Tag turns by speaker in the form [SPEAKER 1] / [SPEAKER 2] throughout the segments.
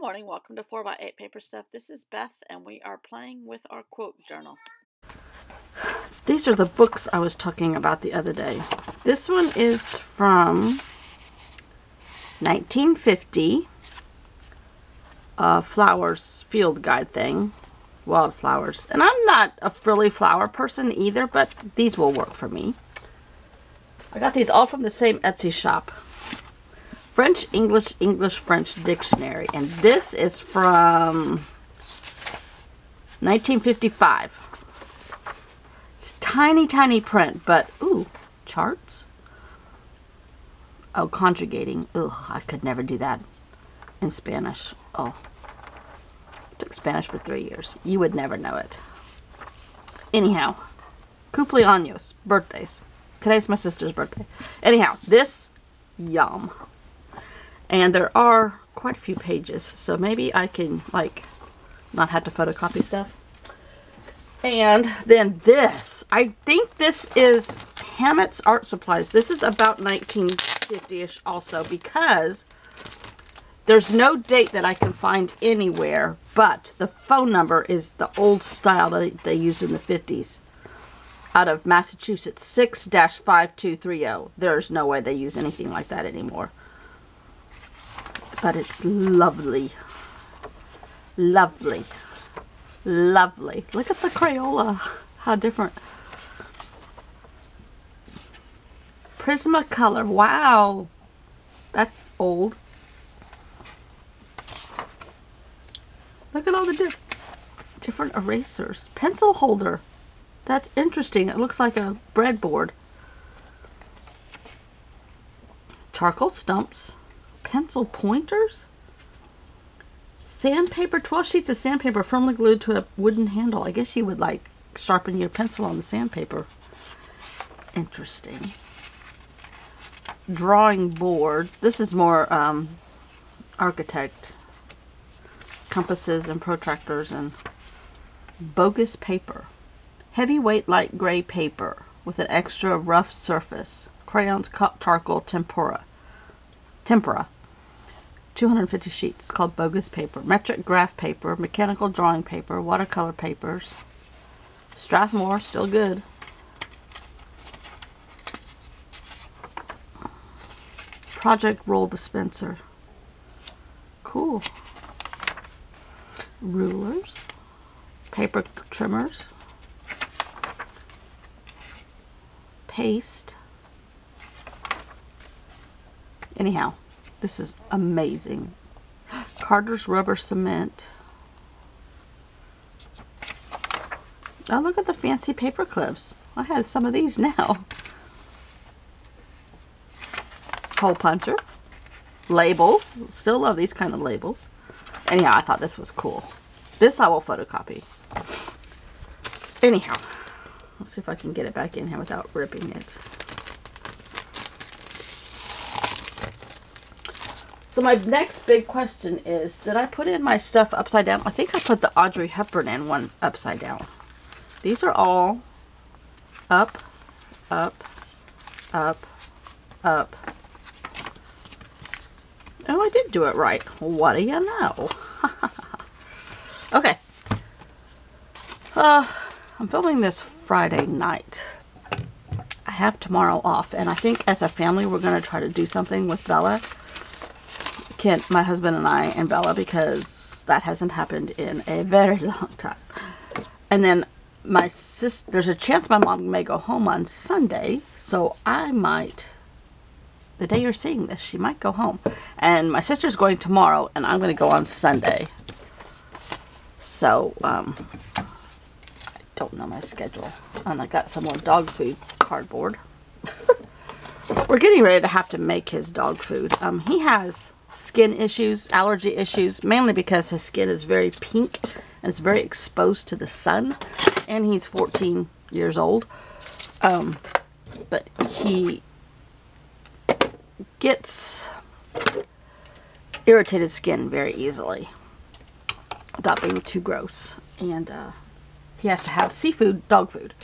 [SPEAKER 1] Good morning. Welcome to 4x8 Paper Stuff. This is Beth, and we are playing with our quote journal. These are the books I was talking about the other day. This one is from 1950, a flowers field guide thing, wildflowers. And I'm not a frilly flower person either, but these will work for me. I got these all from the same Etsy shop. French, English, English, French dictionary. And this is from 1955. It's tiny, tiny print, but, ooh, charts? Oh, conjugating. Ugh, I could never do that in Spanish. Oh, took Spanish for three years. You would never know it. Anyhow, cumpleaños, birthdays. Today's my sister's birthday. Anyhow, this, yum. And there are quite a few pages, so maybe I can, like, not have to photocopy stuff. And then this. I think this is Hammett's Art Supplies. This is about 1950-ish also because there's no date that I can find anywhere, but the phone number is the old style that they used in the 50s out of Massachusetts, 6-5230. There's no way they use anything like that anymore but it's lovely. Lovely. Lovely. Look at the Crayola. How different. Prismacolor. Wow. That's old. Look at all the diff different erasers. Pencil holder. That's interesting. It looks like a breadboard. Charcoal stumps pencil pointers. Sandpaper, 12 sheets of sandpaper firmly glued to a wooden handle. I guess you would like sharpen your pencil on the sandpaper. Interesting. Drawing boards. This is more um, architect. Compasses and protractors and bogus paper. Heavyweight light gray paper with an extra rough surface. Crayons, charcoal, tempera. Tempera. 250 sheets called bogus paper, metric graph paper, mechanical drawing paper, watercolor papers. Strathmore, still good. Project roll dispenser. Cool. Rulers. Paper trimmers. Paste. Anyhow, this is amazing. Carter's Rubber Cement. Oh, look at the fancy paper clips. I have some of these now. Hole puncher. Labels. Still love these kind of labels. Anyhow, I thought this was cool. This I will photocopy. Anyhow, let's see if I can get it back in here without ripping it. So my next big question is, did I put in my stuff upside down? I think I put the Audrey Hepburn in one upside down. These are all up, up, up, up. Oh, I did do it right. What do you know? okay. Uh, I'm filming this Friday night. I have tomorrow off, and I think as a family we're going to try to do something with Bella Kent, my husband and I and Bella because that hasn't happened in a very long time. And then my sis, there's a chance my mom may go home on Sunday, so I might, the day you're seeing this, she might go home. And my sister's going tomorrow, and I'm going to go on Sunday. So, um, I don't know my schedule. And I got some more dog food cardboard. We're getting ready to have to make his dog food. Um, he has skin issues, allergy issues, mainly because his skin is very pink and it's very exposed to the sun. And he's 14 years old. Um, but he gets irritated skin very easily without being too gross. And uh, he has to have seafood, dog food,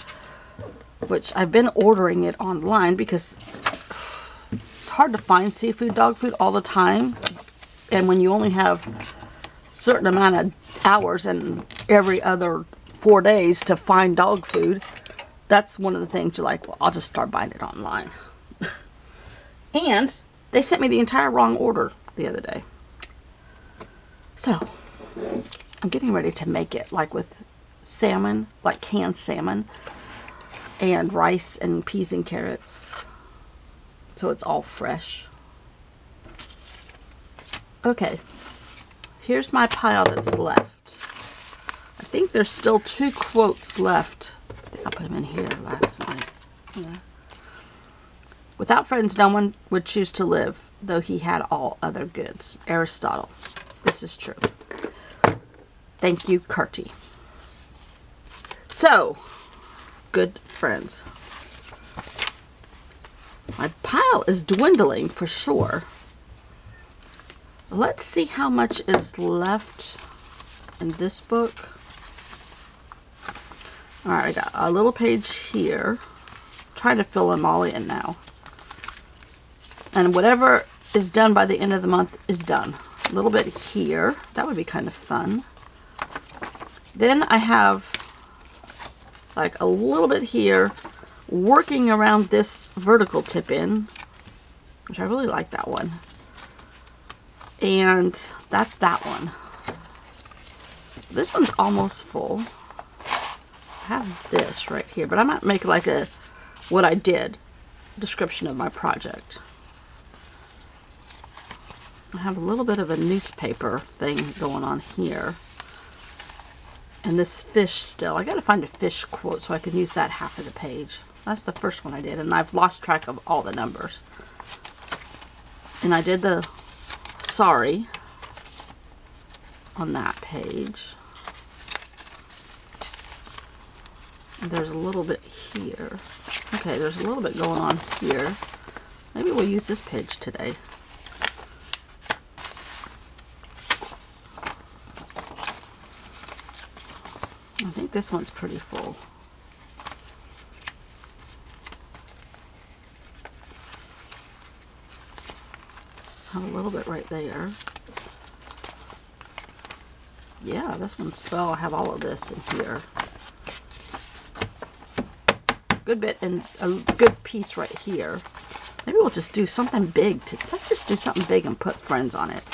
[SPEAKER 1] which I've been ordering it online because hard to find seafood dog food all the time. And when you only have certain amount of hours and every other four days to find dog food, that's one of the things you're like, well, I'll just start buying it online. and they sent me the entire wrong order the other day. So, I'm getting ready to make it like with salmon, like canned salmon, and rice and peas and carrots. So it's all fresh. Okay, here's my pile that's left. I think there's still two quotes left. I put them in here last night. Yeah. Without friends, no one would choose to live, though he had all other goods. Aristotle. This is true. Thank you, Curti. So, good friends. My pile is dwindling for sure. Let's see how much is left in this book. Alright, I got a little page here. Try to fill them all in now. And whatever is done by the end of the month is done. A little bit here. That would be kind of fun. Then I have like a little bit here working around this vertical tip in, which I really like that one. And that's that one. This one's almost full. I have this right here, but I might make like a what I did description of my project. I have a little bit of a newspaper thing going on here. And this fish still. I got to find a fish quote so I can use that half of the page. That's the first one I did, and I've lost track of all the numbers. And I did the sorry on that page. There's a little bit here. Okay, there's a little bit going on here. Maybe we'll use this page today. I think this one's pretty full. A little bit right there. Yeah, this one's, well, I have all of this in here. Good bit and a good piece right here. Maybe we'll just do something big. To, let's just do something big and put friends on it.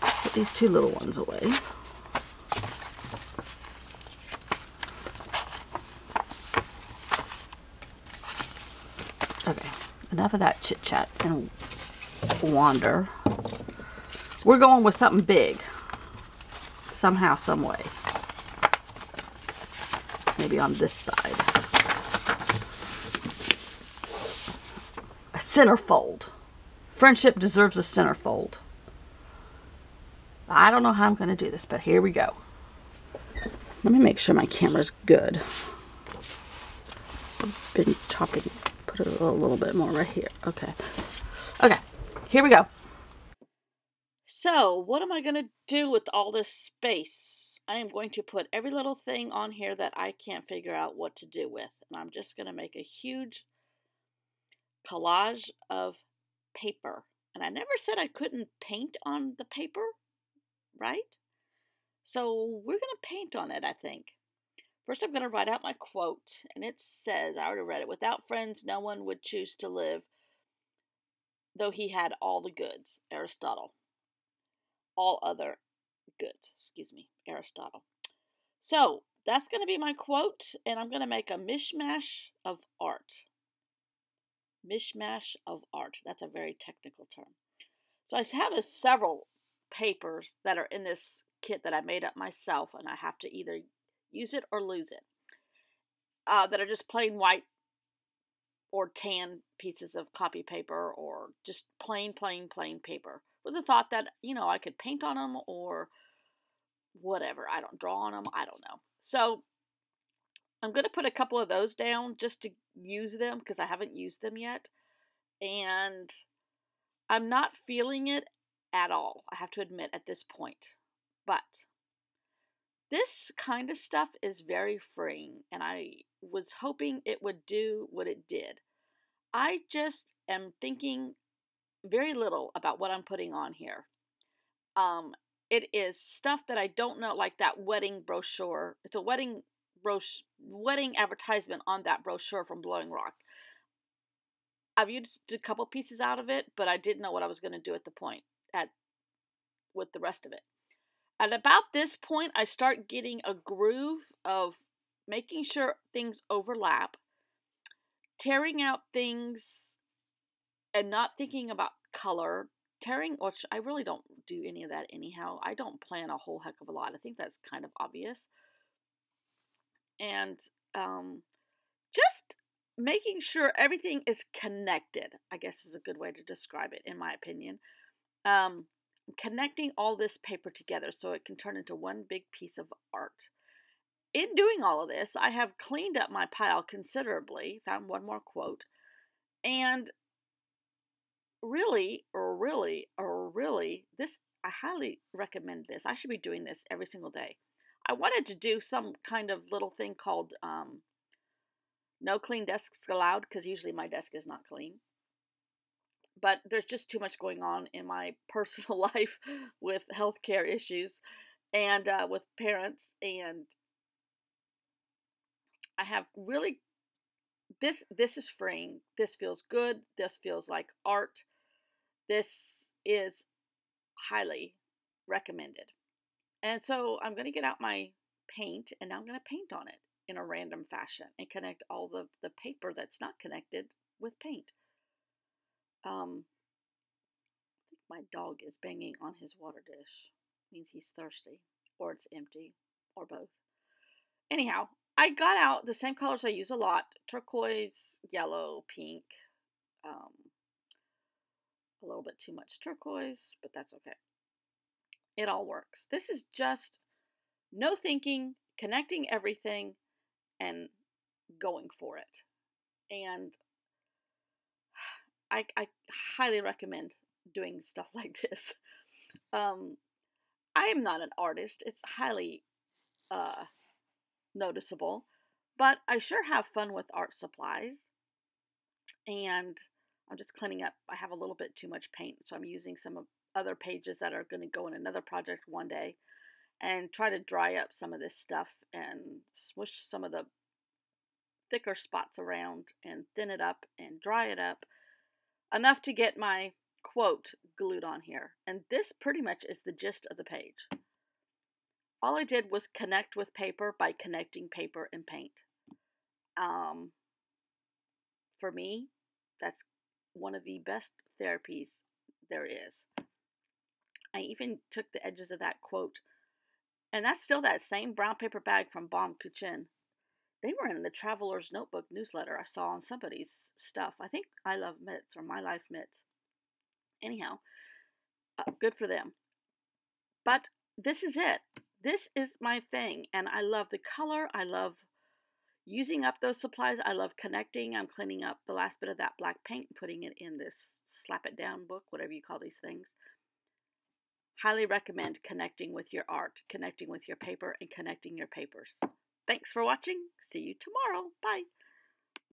[SPEAKER 1] Put these two little ones away. Okay, enough of that chit chat and wander. We're going with something big. Somehow, some way. Maybe on this side. A centerfold. Friendship deserves a centerfold. I don't know how I'm going to do this, but here we go. Let me make sure my camera's good. I've been chopping, put little, a little bit more right here. Okay. Here we go. So, what am I going to do with all this space? I am going to put every little thing on here that I can't figure out what to do with. And I'm just going to make a huge collage of paper. And I never said I couldn't paint on the paper, right? So we're going to paint on it, I think. First, I'm going to write out my quote. And it says, I already read it, without friends, no one would choose to live though he had all the goods, Aristotle. All other goods, excuse me, Aristotle. So that's going to be my quote, and I'm going to make a mishmash of art. Mishmash of art. That's a very technical term. So I have a, several papers that are in this kit that I made up myself, and I have to either use it or lose it. Uh, that are just plain white or tan pieces of copy paper or just plain, plain, plain paper with the thought that, you know, I could paint on them or whatever. I don't draw on them. I don't know. So I'm going to put a couple of those down just to use them because I haven't used them yet. And I'm not feeling it at all, I have to admit, at this point. But this kind of stuff is very freeing, and I was hoping it would do what it did. I just am thinking very little about what I'm putting on here. Um, it is stuff that I don't know, like that wedding brochure. It's a wedding brochure, wedding advertisement on that brochure from Blowing Rock. I've used a couple pieces out of it, but I didn't know what I was going to do at the point at with the rest of it. At about this point, I start getting a groove of making sure things overlap, tearing out things and not thinking about color, tearing, which I really don't do any of that anyhow. I don't plan a whole heck of a lot. I think that's kind of obvious. And um, just making sure everything is connected, I guess is a good way to describe it, in my opinion. Um, connecting all this paper together so it can turn into one big piece of art. In doing all of this, I have cleaned up my pile considerably, found one more quote, and really, or really, or really, this, I highly recommend this. I should be doing this every single day. I wanted to do some kind of little thing called um, no clean desks allowed because usually my desk is not clean. But there's just too much going on in my personal life with healthcare issues and uh, with parents. And I have really this this is freeing. This feels good. This feels like art. This is highly recommended. And so I'm going to get out my paint and I'm going to paint on it in a random fashion and connect all the, the paper that's not connected with paint. Um, I think my dog is banging on his water dish. means he's thirsty or it's empty or both. Anyhow, I got out the same colors I use a lot turquoise, yellow, pink, um, a little bit too much turquoise, but that's okay. It all works. This is just no thinking, connecting everything, and going for it. And I, I highly recommend doing stuff like this. Um, I am not an artist. It's highly uh, noticeable, but I sure have fun with art supplies. And I'm just cleaning up. I have a little bit too much paint, so I'm using some of other pages that are going to go in another project one day and try to dry up some of this stuff and smush some of the thicker spots around and thin it up and dry it up enough to get my quote glued on here. And this pretty much is the gist of the page. All I did was connect with paper by connecting paper and paint. Um, for me, that's one of the best therapies there is. I even took the edges of that quote, and that's still that same brown paper bag from Bon Kuchin. They were in the Traveler's Notebook newsletter I saw on somebody's stuff. I think I Love Mitts or My Life Mitts. Anyhow, uh, good for them. But this is it. This is my thing, and I love the color. I love using up those supplies. I love connecting. I'm cleaning up the last bit of that black paint, putting it in this slap it down book, whatever you call these things. Highly recommend connecting with your art, connecting with your paper, and connecting your papers. Thanks for watching. See you tomorrow. Bye.